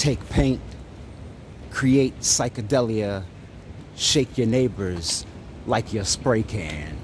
Take paint, create psychedelia, shake your neighbors like your spray can.